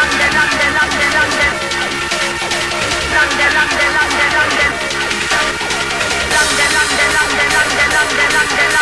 London, London, London, London.